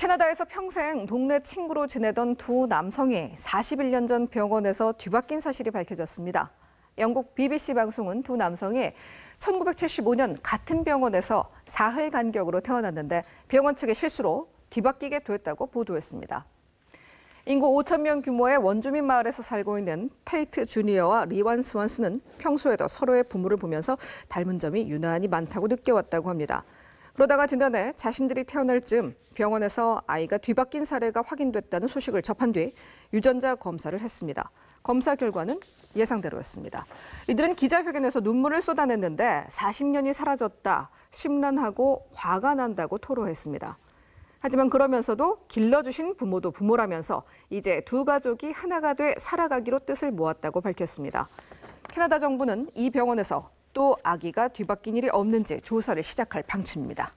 캐나다에서 평생 동네 친구로 지내던 두 남성이 41년 전 병원에서 뒤바뀐 사실이 밝혀졌습니다. 영국 BBC 방송은 두 남성이 1975년 같은 병원에서 사흘 간격으로 태어났는데 병원 측의 실수로 뒤바뀌게 됐다고 보도했습니다. 인구 5천 명 규모의 원주민 마을에서 살고 있는 테이트 주니어와 리완 스완스는 평소에도 서로의 부모를 보면서 닮은 점이 유난히 많다고 느껴왔다고 합니다. 그러다가 지난해 자신들이 태어날 즈음 병원에서 아이가 뒤바뀐 사례가 확인됐다는 소식을 접한 뒤 유전자 검사를 했습니다. 검사 결과는 예상대로였습니다. 이들은 기자회견에서 눈물을 쏟아냈는데 40년이 사라졌다, 심란하고 화가 난다고 토로했습니다. 하지만 그러면서도 길러주신 부모도 부모라면서 이제 두 가족이 하나가 돼 살아가기로 뜻을 모았다고 밝혔습니다. 캐나다 정부는 이 병원에서 또 아기가 뒤바뀐 일이 없는지 조사를 시작할 방침입니다.